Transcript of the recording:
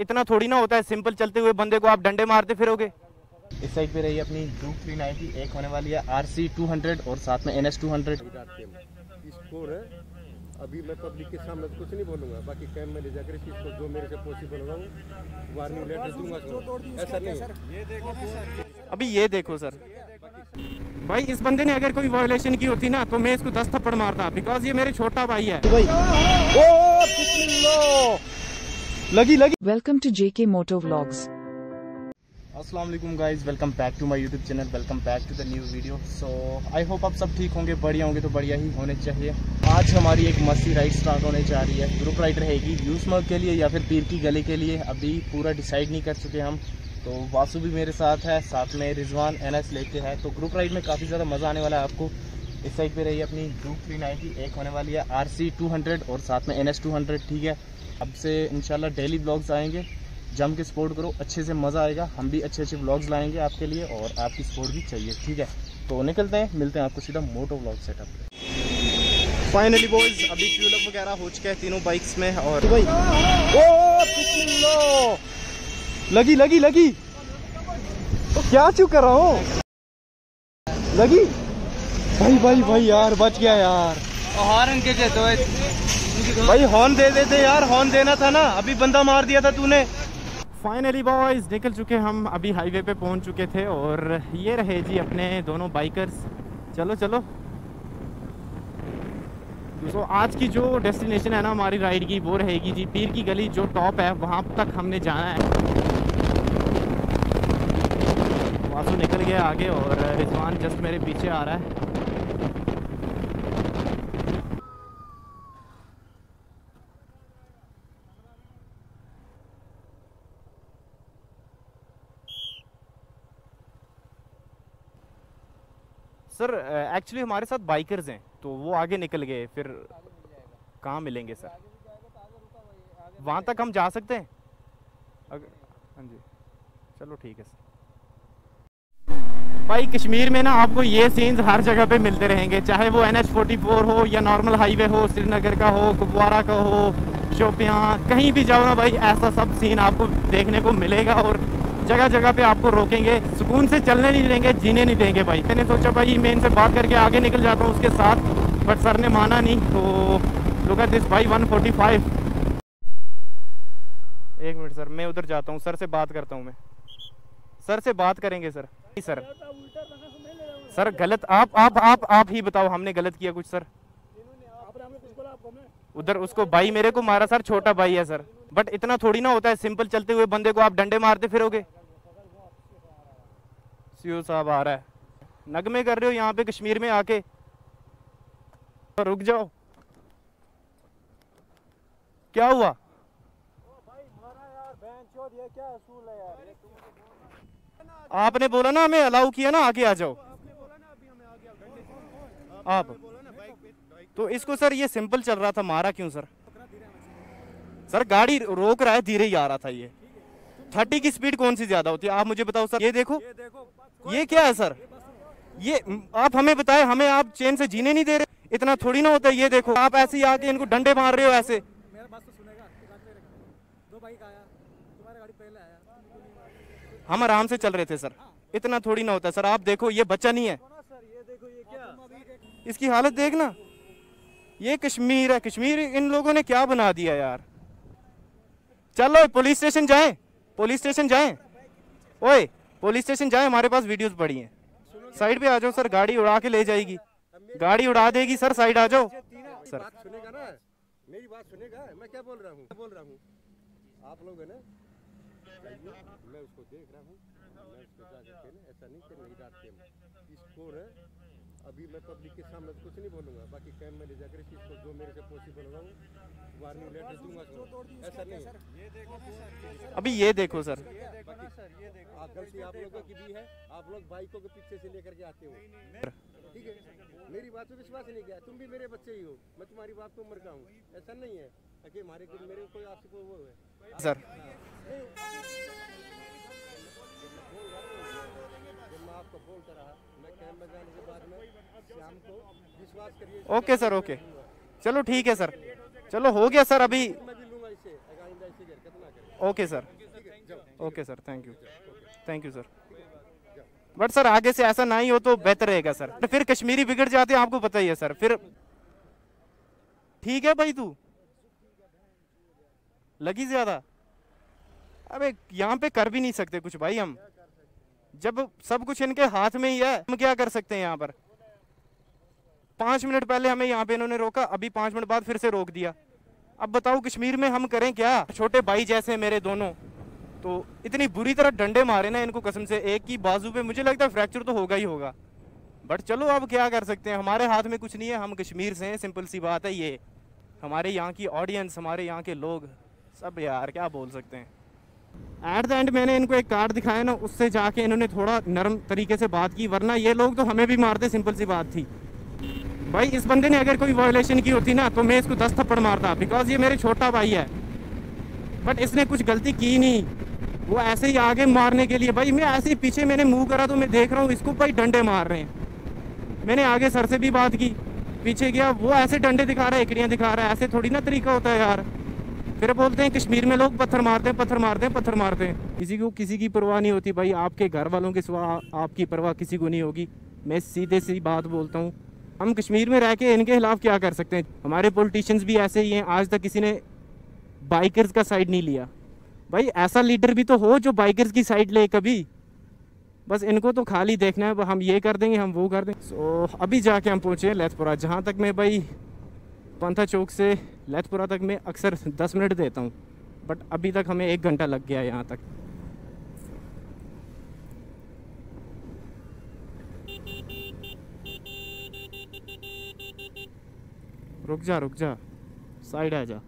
इतना थोड़ी ना होता है सिंपल चलते हुए बंदे को आप डंडे मारते फिरोगे। इस साइड पे रही अपनी ड्यूक थ्री नाइनटी एक होने वाली है आर सी टू हंड्रेड और साथ में N S two hundred score है। अभी मैं पब्लिक के सामने तो कुछ नहीं बोलूँगा बाकी कैम में ले जाकर इसको जो मेरे से पॉसिबल होगा वार्निंग लेटर दूँगा। ऐसा नहीं अभी ये देखो सर भाई इस बंदे ने अगर कोई वायोलेशन की होती ना तो मैं इसको दस थप्पड़ मारता बिकॉज़ ये मेरे छोटा भाई है। लगी लगी। Welcome to JK Moto Vlogs. अस्सलाम वालेकुम guys welcome back to my YouTube channel welcome back to the new video so I hope आप सब ठीक होंगे बढ़िया होंगे तो बढ़िया ही होने चाहिए। आज हमारी एक मस्ती राइड स्टार्ट होने जा रही है। ग्रुप राइड रहेगी यूसमर्ग के लिए या फिर पीर की गली के लिए। अभी पूरा डिसाइड नहीं कर चुके हम तो वासु भी मेरे साथ है साथ में रिजवान एन एस लेके है। तो ग्रुप राइड में काफ़ी ज़्यादा मज़ा आने वाला है आपको। इस साइड पे रही अपनी ग्रुप थ्री नाइन्टी एक होने वाली है आर सी टू हंड्रेड और साथ में एन एस टू हंड्रेड ठीक है? अब से इंशाल्लाह डेली ब्लॉग्स आएँगे। जम के सपोर्ट करो, अच्छे से मज़ा आएगा। हम भी अच्छे अच्छे ब्लॉग्स लाएँगे आपके लिए और आपकी सपोर्ट भी चाहिए, ठीक है? तो निकलते हैं, मिलते हैं आपको सीधा moto blog setup finally boys अभी फ्यूल वगैरह हो चुका है तीनों बाइक्स में और भाई, ओ लगी लगी लगी! तो क्या चुप कर रहा हूँ? लगी? भाई भाई भाई, यार, बच गया यार। हॉर्न के तो भाई हॉर्न दे देते यार हॉर्न देना था ना, अभी बंदा मार दिया था तूने। फाइनली बॉयज़ निकल चुके हम, अभी हाईवे पे पहुँच चुके थे और ये रहे जी अपने दोनों बाइकर्स चलो चलो। तो आज की जो डेस्टिनेशन है ना, हमारी राइड की, वो रहेगी जी पीर की गली, जो टॉप है, वहाँ तक हमने जाना है। वासु निकल गया आगे और रिजवान जस्ट मेरे पीछे आ रहा है। सर एक्चुअली हमारे साथ बाइकर्स हैं तो वो आगे निकल गए, फिर कहाँ मिलेंगे सर वहाँ तक हम जा सकते हैं? अगर हाँ जी। चलो ठीक है सर भाई, कश्मीर में ना आपको ये सीन्स हर जगह पे मिलते रहेंगे, चाहे वो एन एच हो या नॉर्मल हाईवे हो श्रीनगर का हो कुपवारा का हो शोपियाँ कहीं भी जाओ ना भाई, ऐसा सब सीन आपको देखने को मिलेगा और जगह जगह पे आपको रोकेंगे, सुकून से चलने नहीं देंगे, जीने नहीं देंगे भाई। मैंने सोचा भाई मैं इनसे बात करके आगे निकल जाता हूँ, उसके साथ बट सर ने माना नहीं तो लुक एट दिस भाई 145 एक मिनट सर मैं उधर जाता हूँ सर से बात करता हूँ मैं। सर से बात करेंगे सर नहीं सर सर गलत, आप आप आप आप ही बताओ, हमने गलत किया कुछ सर उधर उसको भाई मेरे को मारा सर छोटा भाई है सर बट इतना थोड़ी ना होता है सिंपल चलते हुए बंदे को आप डंडे मारते फिरोगे। सीओ साहब आ रहा है। नगमे कर रहे हो यहाँ पे कश्मीर में आके। तो रुक जाओ। क्या हुआ? आपने बोला ना हमें अलाउ किया ना, आगे आ जाओ। आप। तो इसको सर ये सिंपल चल रहा था, मारा क्यों सर? सर गाड़ी रोक रहा है, धीरे ही आ रहा था ये। थर्टी की स्पीड कौन सी ज़्यादा होती है? आप मुझे बताओ सर। ये देखो। ये क्या है सर? ये आप हमें बताए हमें आप चेन से जीने नहीं दे रहे? इतना थोड़ी ना होता है ये देखो आप ऐसे ही आके इनको डंडे मार रहे हो ऐसे। हम आराम से चल रहे थे सर। इतना थोड़ी ना होता है सर आप देखो ये बच्चा नहीं है। इसकी हालत देखना ये कश्मीर है कश्मीर इन लोगों ने क्या बना दिया यार? चलो पुलिस स्टेशन जाएँ पुलिस स्टेशन जाएँ। ओए पुलिस स्टेशन जाए हमारे पास वीडियोस पड़ी हैं। साइड पे आ जाओ सर गाड़ी उड़ा के ले जाएगी। गाड़ी उड़ा देगी सर साइड आ जाओ। सर। सुनेगा ना? मेरी बात सुनेगा? मैं क्या बोल रहा हूँ? बोल रहा हूँ? आप लोग है ना? मैं उसको देख रहा हूँ। मैं उसको जा करके ना ऐसा नहीं कि नहीं डांटते हम स्कोर अभी मैं पब्लिक के सामने तो कुछ नहीं बोलूँगा। बाकी कैम में ले जाकर इसको जो मेरे से पॉसिबल होगा वार्निंग लेटर दूँगा। ऐसा नहीं है। अभी ये देखो सर। गलती आप लोगों की भी है आप लोग बाइकों के पीछे से लेकर के आते हो। ठीक है? मेरी बात पे विश्वास नहीं किया तुम भी मेरे बच्चे ही हो मैं तुम्हारी बात पे उम्र का हूँ। ऐसा नहीं है। कि हमारे मेरे कोई आपसे कोई वो है। सर। मैं आपको बोलता रहा मैं कैम में जाने के बाद में शाम को विश्वास करिए। Okay sir okay. चलो ठीक है सर। चलो हो गया सर अभी। Okay sir. Okay sir thank you. Thank you sir but sir आगे से ऐसा ना ही हो तो बेहतर रहेगा सर तो फिर कश्मीरी बिगड़ जाते हैं, आपको पता ही है सर फिर ठीक है भाई तू? लगी ज़्यादा? अबे, यहाँ पे कर भी नहीं सकते कुछ भाई हम। जब सब कुछ इनके हाथ में ही है, हम क्या कर सकते हैं यहाँ पर? पाँच मिनट पहले हमें यहाँ पे इन्होंने रोका, अभी पाँच मिनट बाद फिर से रोक दिया। अब बताओ, कश्मीर में हम करें क्या? छोटे भाई जैसे मेरे दोनों। तो इतनी बुरी तरह डंडे मारे ना इनको कसम से, एक की बाजू पे मुझे लगता है फ्रैक्चर तो होगा ही होगा। बट चलो अब क्या कर सकते हैं? हमारे हाथ में कुछ नहीं है, हम कश्मीर से हैं सिंपल सी बात है ये। हमारे यहाँ की ऑडियंस हमारे यहाँ के लोग, सब यार क्या बोल सकते हैं? एट द एंड मैंने इनको एक कार्ड दिखाया ना, उससे जाके इन्होंने थोड़ा नरम तरीके से बात की, वरना ये लोग तो हमें भी मारते सिंपल सी बात थी। भाई, इस बंदे ने अगर कोई वायोलेशन की होती ना तो मैं इसको दस थप्पड़ मारता बिकॉज़ ये मेरे छोटा भाई है। बट इसने कुछ गलती की नहीं। वो ऐसे ही आगे मारने के लिए, भाई मैं ऐसे ही पीछे मैंने मुँह करा तो मैं देख रहा हूँ इसको भाई डंडे मार रहे हैं। मैंने आगे सर से भी बात की, पीछे गया, वो ऐसे डंडे दिखा रहा है, एकड़ियाँ दिखा रहा है, ऐसे थोड़ी ना तरीका होता है यार। फिर बोलते हैं, कश्मीर में लोग पत्थर मारते हैं, पत्थर मारते हैं, पत्थर मारते हैं। किसी को, किसी की परवाह नहीं होती भाई, आपके घर वालों के सिवा, आपकी परवाह किसी को नहीं होगी। मैं सीधे सी बात बोलता हूँ, हम कश्मीर में रह के इनके खिलाफ क्या कर सकते हैं? हमारे पॉलिटिशियंस भी ऐसे ही हैं, आज तक किसी ने बाइकर्स का साइड नहीं लिया। भाई ऐसा लीडर भी तो हो जो बाइकर्स की साइड ले कभी। बस इनको तो खाली देखना है हम ये कर देंगे हम वो कर देंगे। सो so, अभी जाके हम पहुँचे लैथपुरा जहाँ तक मैं भाई पंथा चौक से लैथपुरा तक मैं अक्सर दस मिनट देता हूँ बट अभी तक हमें एक घंटा लग गया यहाँ तक। रुक जा रुक जा साइड आ जा।